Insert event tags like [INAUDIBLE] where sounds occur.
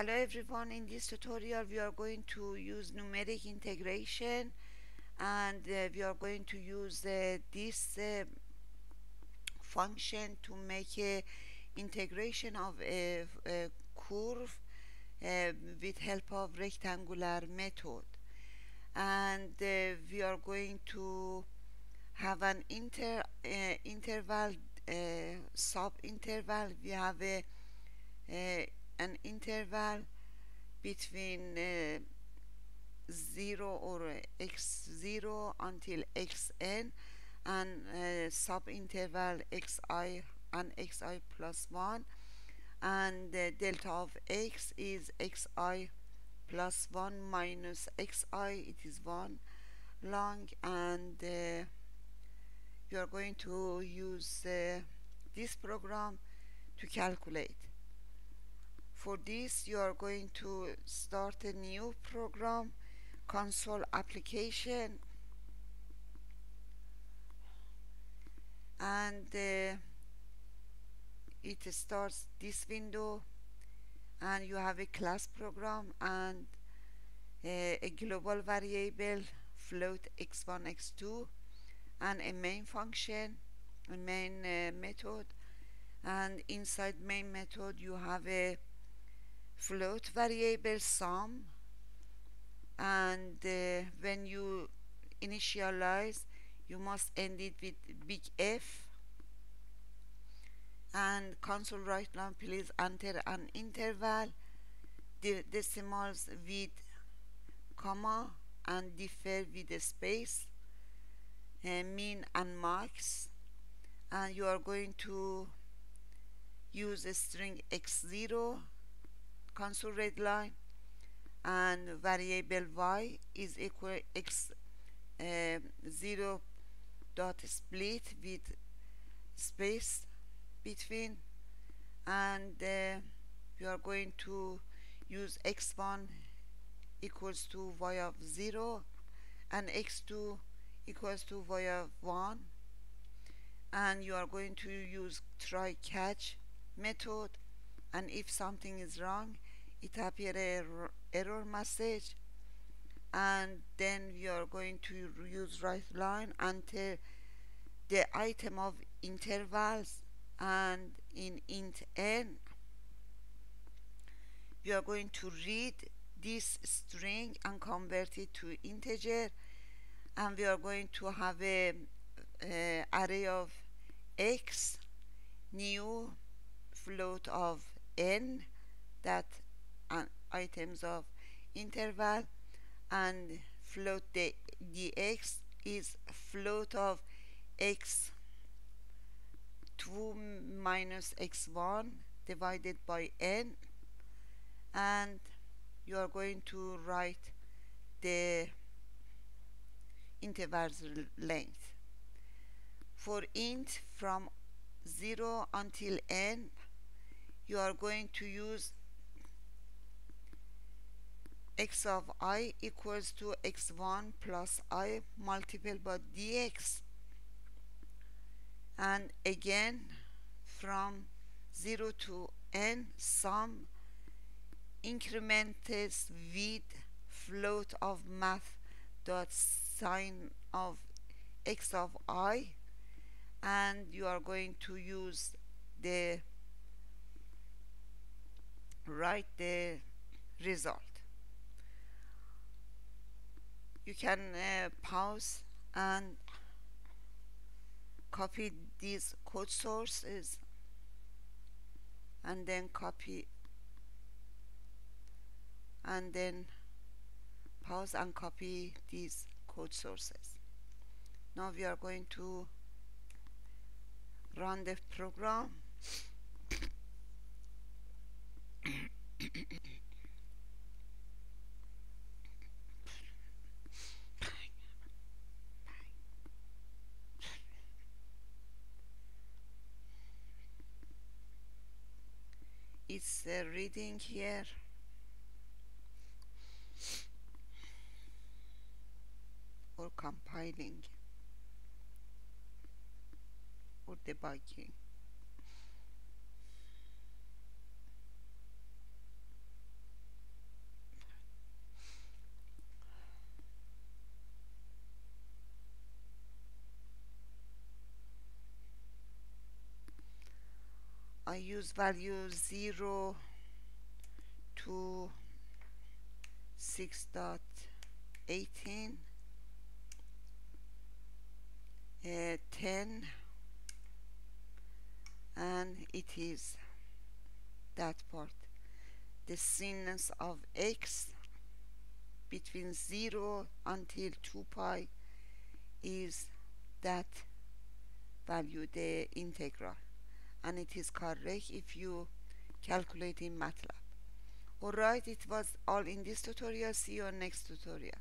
Hello everyone, in this tutorial we are going to use numeric integration and uh, we are going to use uh, this uh, function to make a integration of a, a curve uh, with help of rectangular method. And uh, we are going to have an inter uh, interval sub interval we have a an interval between uh, 0 or x0 until xn and uh, sub interval xi and xi plus 1 and the delta of x is xi plus 1 minus xi it is 1 long. And uh, you are going to use uh, this program to calculate for this you are going to start a new program console application. And uh, it starts this window and you have a class program and uh, a global variable float x1 x2 and a main function a main uh, method. And inside main method you have a float variable sum and uh, when you initialize you must end it with big F and console write line please enter an interval the decimals with comma and differ with a space uh, mean and max and you are going to use a string x0 console red line and variable y is equal x uh, 0 dot split with space between and uh, we are going to use x1 equals to y of 0 and x2 equals to y of 1 and you are going to use try catch method. And if something is wrong it appear a error message and then we are going to use write line until the item of intervals and in int n. We are going to read this string and convert it to integer. And we are going to have a, a array of x new float of n that items of interval and float the dx is float of x 2 minus x1 divided by n and you are going to write the intervals length. For int from 0 until n you are going to use x of i equals to x1 plus i multiplied by dx. And again from 0 to n sum increments with float of math dot sine of x of i. And you are going to use the write the result you can uh, pause and copy these code sources and then copy and then pause and copy these code sources. Now we are going to run the program [COUGHS] [COUGHS] it's uh, reading here. Or compiling. Or debugging I use value 0 to 6.18 uh, 10 and it is that part. The sinus of x between 0 until 2 pi is that value the integral and it is correct if you calculate in MATLAB. Alright it was all in this tutorial. See you on next tutorial